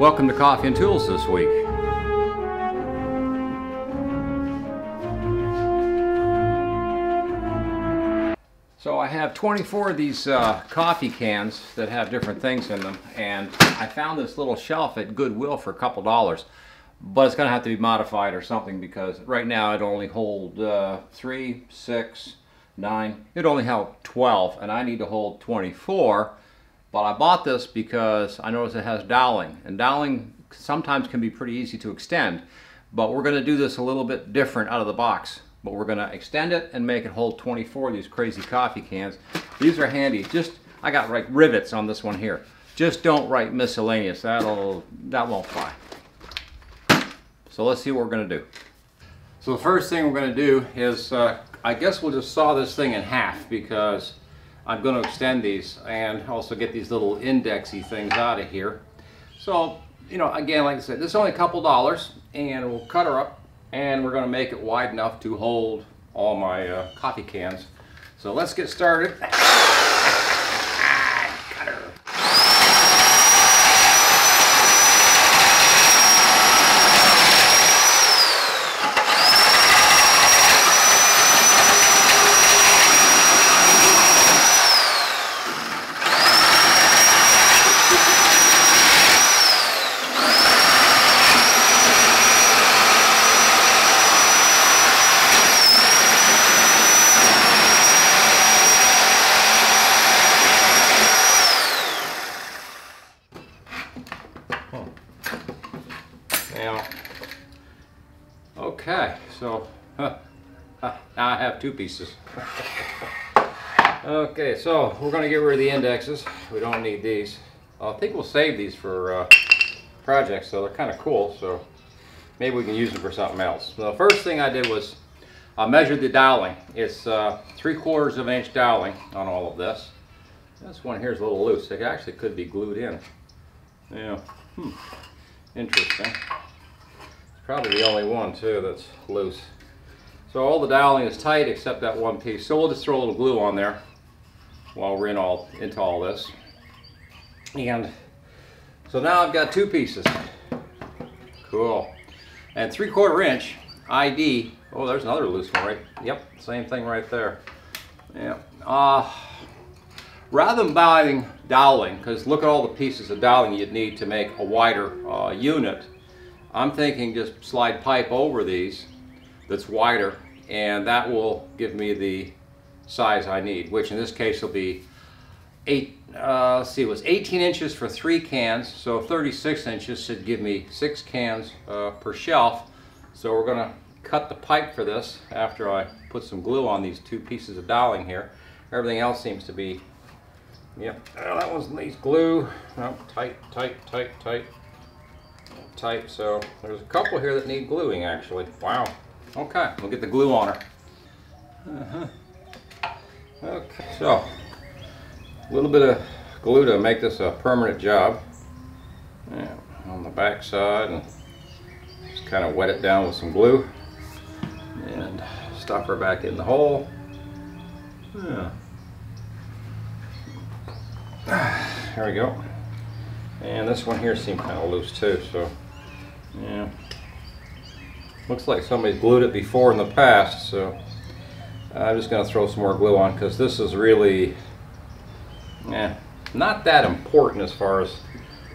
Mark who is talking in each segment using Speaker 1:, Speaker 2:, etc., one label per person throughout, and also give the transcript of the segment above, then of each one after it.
Speaker 1: Welcome to Coffee and Tools this week. So I have 24 of these uh, coffee cans that have different things in them and I found this little shelf at Goodwill for a couple dollars but it's going to have to be modified or something because right now it only hold uh, 3, 6, 9, it only held 12 and I need to hold 24 but I bought this because I noticed it has doweling and doweling sometimes can be pretty easy to extend but we're going to do this a little bit different out of the box but we're gonna extend it and make it hold 24 of these crazy coffee cans. These are handy. Just, I got like rivets on this one here. Just don't write miscellaneous. That'll, that won't fly. So let's see what we're gonna do. So the first thing we're gonna do is, uh, I guess we'll just saw this thing in half because I'm gonna extend these and also get these little indexy things out of here. So, you know, again, like I said, this is only a couple dollars and we'll cut her up and we're going to make it wide enough to hold all my uh, coffee cans. So let's get started. Now, okay, so huh, now Two pieces. okay, so we're going to get rid of the indexes. We don't need these. I think we'll save these for uh, projects, so they're kind of cool. So maybe we can use them for something else. So the first thing I did was I measured the doweling. It's uh, three quarters of an inch doweling on all of this. This one here is a little loose. It actually could be glued in. Yeah. Hmm. Interesting. It's probably the only one too that's loose. So all the doweling is tight except that one piece. So we'll just throw a little glue on there while we're in all into all this. And so now I've got two pieces. Cool. And three quarter inch ID. Oh, there's another loose one right. Yep, same thing right there. Yeah. Uh, rather than buying doweling, because look at all the pieces of doweling you'd need to make a wider uh, unit, I'm thinking just slide pipe over these that's wider and that will give me the size I need, which in this case will be eight, uh, let's see, it was 18 inches for three cans, so 36 inches should give me six cans uh, per shelf. So we're gonna cut the pipe for this after I put some glue on these two pieces of doweling here. Everything else seems to be Yep, oh, that one needs glue. Oh, tight, tight, tight, tight, tight. So there's a couple here that need gluing actually. Wow. Okay, we'll get the glue on her. Uh -huh. Okay, so a little bit of glue to make this a permanent job. Yeah, on the back side and just kind of wet it down with some glue and stuff her back in the hole. Yeah. There we go. And this one here seemed kind of loose too, so yeah. Looks like somebody's glued it before in the past, so I'm just going to throw some more glue on because this is really yeah, not that important as far as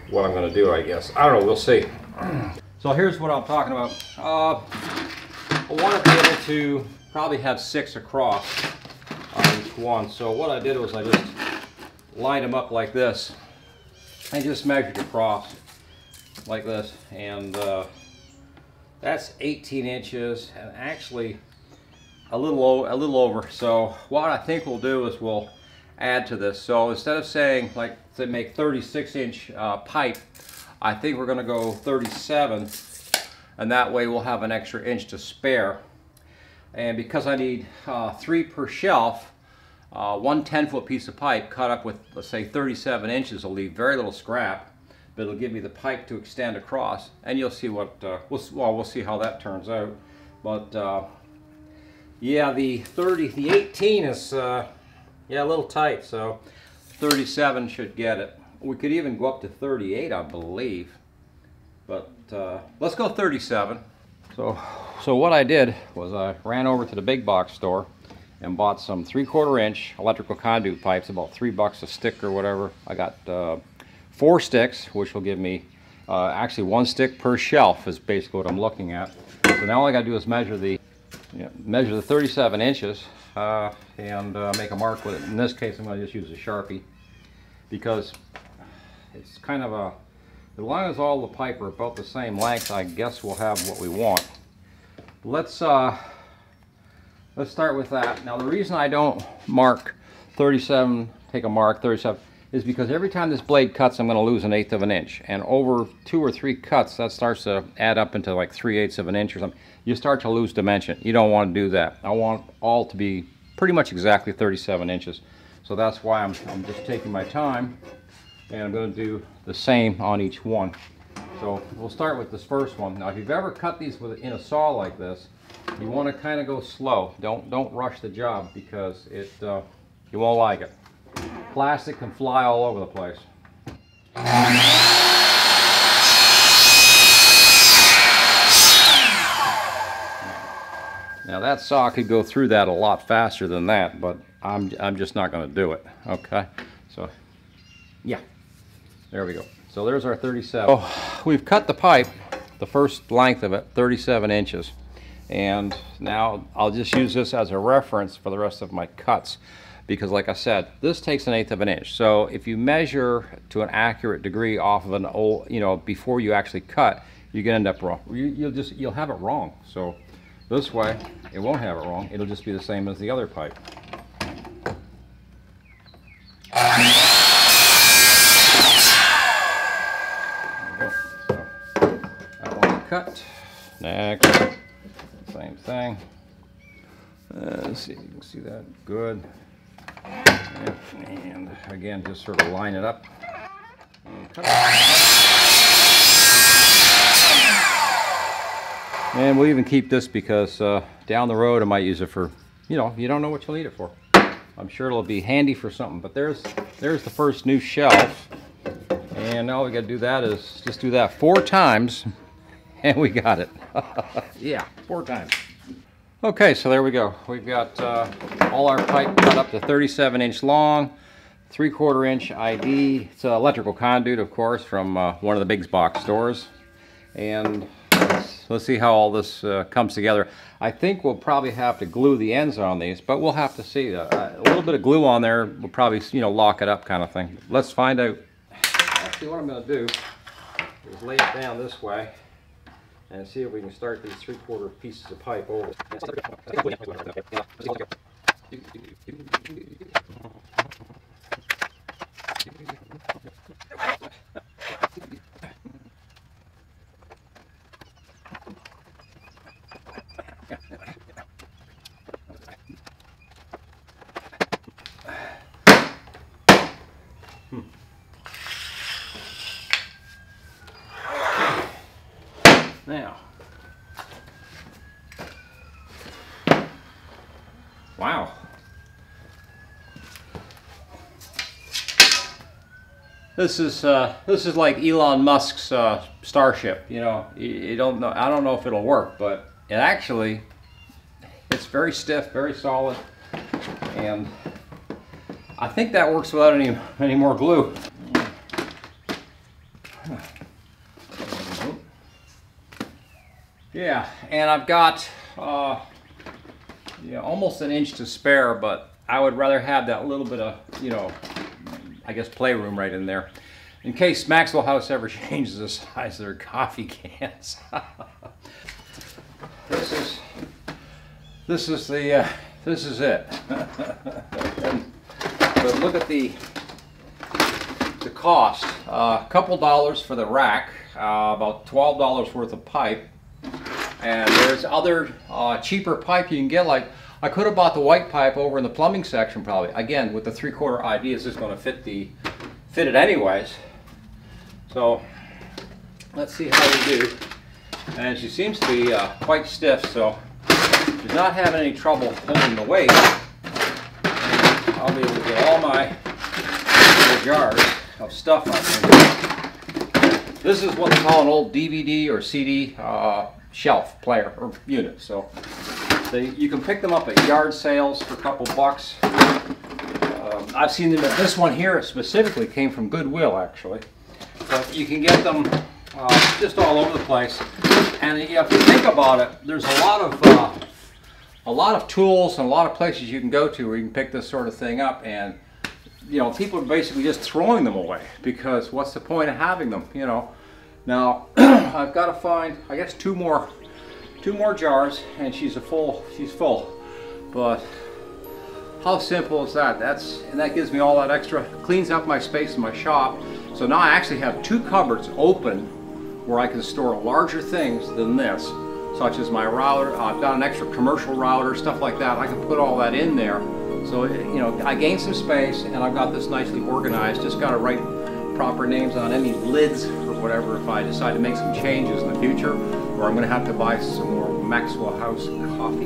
Speaker 1: what I'm going to do, I guess. I don't know, we'll see. So here's what I'm talking about. Uh, I want to be able to probably have six across on each one. So what I did was I just lined them up like this. I just measured across like this and uh, that's 18 inches and actually a little a little over. So what I think we'll do is we'll add to this. So instead of saying like to make 36 inch uh, pipe I think we're gonna go 37 and that way we'll have an extra inch to spare. And because I need uh, three per shelf uh, one 10 foot piece of pipe cut up with, let's say 37 inches will leave very little scrap, but it'll give me the pipe to extend across, and you'll see what, uh, we'll, well, we'll see how that turns out. But uh, yeah, the 30, the 18 is, uh, yeah, a little tight, so 37 should get it. We could even go up to 38, I believe. But uh, let's go 37. So, so what I did was I ran over to the big box store and bought some three quarter inch electrical conduit pipes, about three bucks a stick or whatever. I got uh, four sticks, which will give me uh, actually one stick per shelf is basically what I'm looking at. So now all I got to do is measure the you know, measure the 37 inches uh, and uh, make a mark with it. In this case, I'm to just use a Sharpie because it's kind of a, as long as all the pipe are about the same length, I guess we'll have what we want. Let's, uh, let's start with that. Now the reason I don't mark 37, take a mark 37, is because every time this blade cuts, I'm going to lose an eighth of an inch. And over two or three cuts, that starts to add up into like three eighths of an inch or something. You start to lose dimension. You don't want to do that. I want all to be pretty much exactly 37 inches. So that's why I'm, I'm just taking my time and I'm going to do the same on each one. So we'll start with this first one. Now if you've ever cut these with in a saw like this, you want to kind of go slow. Don't don't rush the job because it uh, you won't like it. Plastic can fly all over the place. Now that saw could go through that a lot faster than that, but I'm, I'm just not going to do it. Okay, so yeah, there we go. So there's our 37. Oh, we've cut the pipe, the first length of it, 37 inches. And now I'll just use this as a reference for the rest of my cuts because like I said, this takes an eighth of an inch. So if you measure to an accurate degree off of an old, you know, before you actually cut, you can end up wrong. You, will just, you'll have it wrong. So this way, it won't have it wrong. It'll just be the same as the other pipe. cut. Next, same thing. Uh, let's see if you can see that. Good. And again, just sort of line it up. And, we'll even keep this because uh, down the road I might use it for, you know, you don't know what you'll need it for. I'm sure it'll be handy for something. But there's there's the first new shelf. And all we got to do that is just do that four times and we got it. yeah, four times. Okay, so there we go. We've got uh, all our pipe cut up to 37 inch long, three quarter inch ID. It's an electrical conduit, of course, from uh, one of the big box stores. And let's, let's see how all this uh, comes together. I think we'll probably have to glue the ends on these, but we'll have to see. Uh, a little bit of glue on there will probably, you know, lock it up kind of thing. Let's find out. Actually, what I'm going to do is lay it down this way and see if we can start these three quarter pieces of pipe over. Now, wow. This is uh, this is like Elon Musk's uh, Starship. You know, you, don't know. I don't know if it'll work, but it actually it's very stiff, very solid, and I think that works without any any more glue. Yeah, and I've got uh, yeah, almost an inch to spare, but I would rather have that little bit of, you know, I guess playroom right in there. In case Maxwell House ever changes the size of their coffee cans. this is, this is the, uh, this is it. and, but look at the, the cost. A uh, couple dollars for the rack, uh, about $12 worth of pipe, and there's other uh, cheaper pipe you can get like I could have bought the white pipe over in the plumbing section probably. Again, with the three-quarter ID, it's just going to fit the fit it anyways. So let's see how we do. And she seems to be uh, quite stiff, so she's not having any trouble holding the weight. I'll be able to get all my jars of stuff up. This is what they call an old DVD or CD uh, shelf player or unit. So they, you can pick them up at yard sales for a couple bucks. Um, I've seen them, this one here specifically came from Goodwill actually. But you can get them uh, just all over the place. And if you think about it, there's a lot of uh, a lot of tools and a lot of places you can go to where you can pick this sort of thing up and you know people are basically just throwing them away because what's the point of having them you know now I've got to find I guess two more two more jars and she's a full she's full but how simple is that that's and that gives me all that extra cleans up my space in my shop so now I actually have two cupboards open where I can store larger things than this, such as my router. I've got an extra commercial router, stuff like that. I can put all that in there. So, you know, I gained some space and I've got this nicely organized. Just got to write proper names on any lids whatever if I decide to make some changes in the future, or I'm going to have to buy some more Maxwell House coffee.